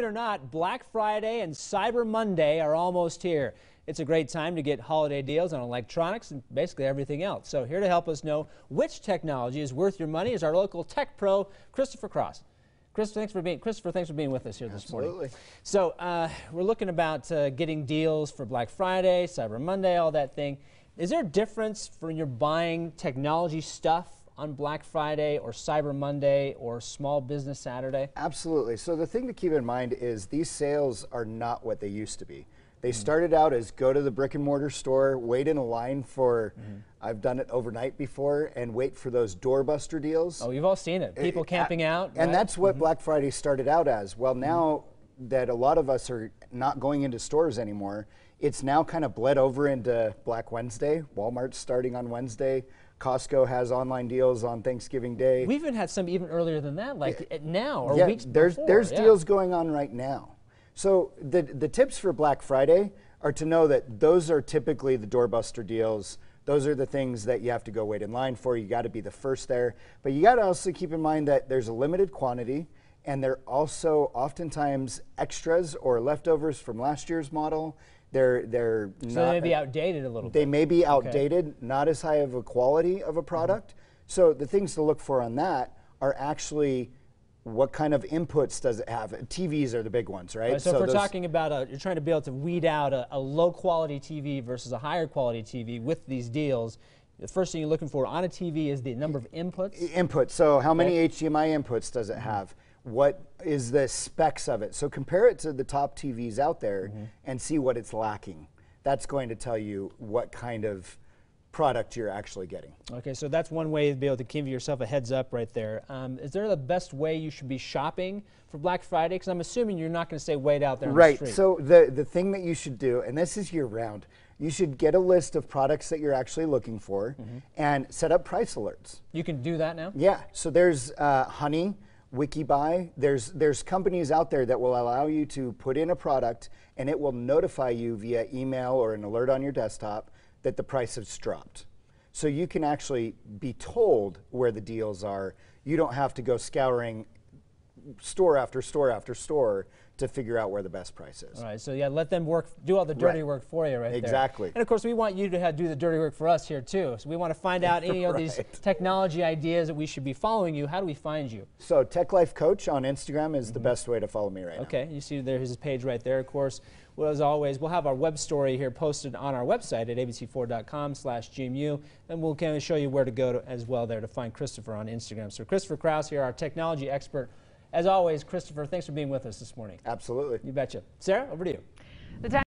it or not, Black Friday and Cyber Monday are almost here. It's a great time to get holiday deals on electronics and basically everything else. So here to help us know which technology is worth your money is our local tech pro, Christopher Cross. Christopher, thanks for being Christopher. Thanks for being with us here this morning. Absolutely. morning. So uh, we're looking about uh, getting deals for Black Friday, Cyber Monday, all that thing. Is there a difference for your buying technology stuff on Black Friday or Cyber Monday or Small Business Saturday? Absolutely. So the thing to keep in mind is these sales are not what they used to be. They started out as go to the brick and mortar store, wait in a line for, mm-hmm. I've done it overnight before, and wait for those doorbuster deals. Oh, you've all seen it. People camping out. And right? that's what mm-hmm. Black Friday started out as. Well, now mm-hmm. that a lot of us are not going into stores anymore, it's now kind of bled over into Black Wednesday. Walmart's starting on Wednesday. Costco has online deals on Thanksgiving Day. We even had some even earlier than that, like yeah. now or yeah, weeks there's, before. There's yeah. deals going on right now. So the, the tips for Black Friday are to know that those are typically the doorbuster deals. Those are the things that you have to go wait in line for. You got to be the first there. But you got to also keep in mind that there's a limited quantity and they're also oftentimes extras or leftovers from last year's model they're they're so not, they may be outdated a little they bit. They may be outdated, okay. not as high of a quality of a product. Mm-hmm. So the things to look for on that are actually what kind of inputs does it have? TVs are the big ones, right? right so, so, if we're talking about a, you're trying to be able to weed out a, a low quality TV versus a higher quality TV with these deals, the first thing you're looking for on a TV is the number of inputs. Inputs. So how many. HDMI inputs does it mm-hmm. have? What is the specs of it. So compare it to the top TVs out there mm-hmm. and see what it's lacking. That's going to tell you what kind of product you're actually getting. Okay, so that's one way to be able to give yourself a heads up right there. Um, is there the best way you should be shopping for Black Friday? Because I'm assuming you're not going to say wait out there right. The so the the thing that you should do, and this is year round, you should get a list of products that you're actually looking for mm-hmm. and set up price alerts. You can do that now. Yeah. So there's uh, Honey Wikibuy. There's there's companies out there that will allow you to put in a product and it will notify you via email or an alert on your desktop that the price has dropped. So you can actually be told where the deals are. You don't have to go scouring store after store after store to figure out where the best price is. All right, so yeah, let them work, do all the dirty right. work for you right exactly. there. Exactly. And of course, we want you to have, do the dirty work for us here too. So we want to find out any right. of these technology ideas that we should be following you. How do we find you? So Tech Life Coach on Instagram is mm -hmm. the best way to follow me right okay. now. Okay, you see there's his page right there, of course. Well, as always, we'll have our web story here posted on our website at abc4.com slash gmu, and we'll kind of show you where to go to as well there to find Christopher on Instagram. So Christopher Kraus here, our technology expert as always, Christopher, thanks for being with us this morning. Absolutely. You betcha. Sarah, over to you.